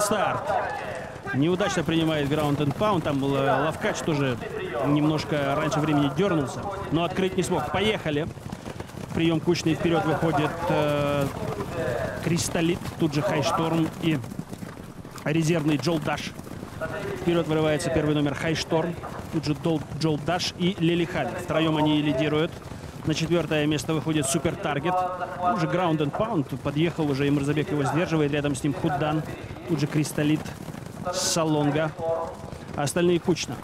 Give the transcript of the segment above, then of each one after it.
старт. Неудачно принимает граунд and pound. Там был э, Лавкач тоже немножко раньше времени дернулся, но открыть не смог. Поехали. Прием кучный вперед выходит э, Кристаллит, тут же Хайшторм и резервный Джол Даш. Вперед вырывается первый номер Хайшторм, тут же Джол Даш и Лилихаль. Втроем они лидируют. На четвертое место выходит Супер Таргет. Уже Ground and Pound подъехал уже, и Мурзабек его сдерживает. Рядом с ним Худдан. Тут же Кристаллит, Салонга. А остальные кучно.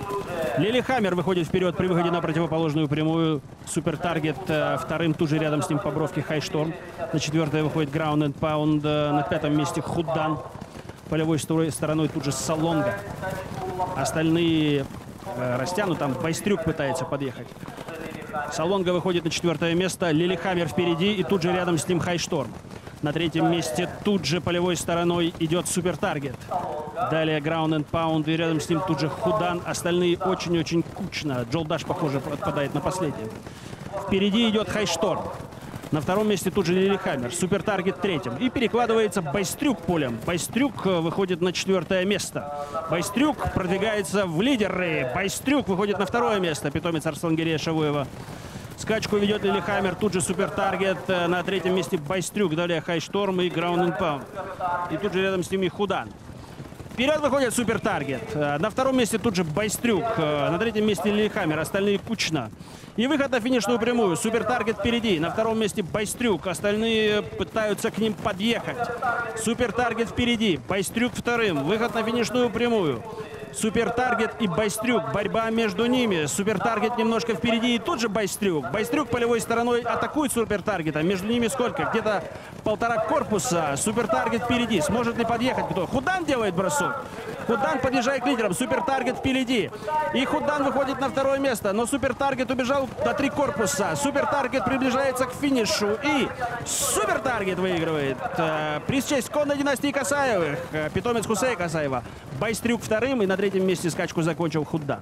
Лили Хаммер выходит вперед при выходе на противоположную прямую. Супер Таргет э, вторым, тут же рядом с ним по бровке Хайшторм. На четвертое выходит Ground and э, На пятом месте Худдан. Полевой стороной тут же Салонга. Остальные э, растянут. Там Байстрюк пытается подъехать. Салонга выходит на четвертое место. Лилихаммер впереди и тут же рядом с ним Хайшторм. На третьем месте тут же полевой стороной идет Супер Таргет. Далее Ground and Pound и рядом с ним тут же Худан. Остальные очень-очень кучно. Джолдаш, похоже, отпадает на последнем. Впереди идет Хайшторм. На втором месте тут же Лилихаммер. Супер Таргет третьим. И перекладывается Байстрюк полем. Байстрюк э, выходит на четвертое место. Байстрюк продвигается в лидеры. Байстрюк выходит на второе место. Питомец Арслангерея Шавуева. Скачку ведет Лилихаммер, тут же Супер Таргет, э, на третьем месте Байстрюк, далее Хайшторм и and Pound. И тут же рядом с ними Худан. Вперед выходит Супер Таргет. Э, На втором месте тут же Байстрюк. Э, На третьем месте Лилихаммер, остальные кучно. И выход на финишную прямую. Супер Таргет впереди. На втором месте Байстрюк. Остальные пытаются к ним подъехать. Супер Таргет впереди. Байстрюк вторым. Выход на финишную прямую. Супер Таргет и Байстрюк. Борьба между ними. Супер Таргет немножко впереди и тут же Байстрюк. Байстрюк полевой стороной атакует Супер Таргета. Между ними сколько? Где-то полтора корпуса. Супер Таргет впереди. Сможет ли подъехать кто? Худан делает бросок. Худан подъезжает к лидерам. Супер Таргет впереди. И Худан выходит на второе место. Но Супер Таргет убежал до три корпуса. Супер Таргет приближается к финишу. И Супер Таргет выигрывает. Э, Приз честь конной династии Касаевых. Э, Питомец Хусея Касаева. Байстрюк вторым. И на третьем месте скачку закончил Худан.